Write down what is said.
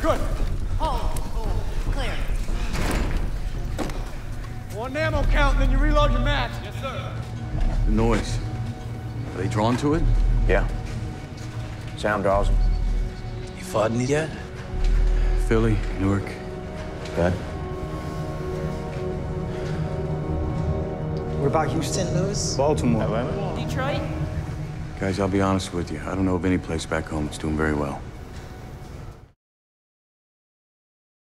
Good. Hold. Hold. Clear. One ammo count, then you reload your match. Yes, sir. The noise. Are they drawn to it? Yeah. Sound draws them. You fought any yet? Philly, Newark. Good. What about Houston, Louis? Baltimore. Detroit? Guys, I'll be honest with you. I don't know of any place back home that's doing very well.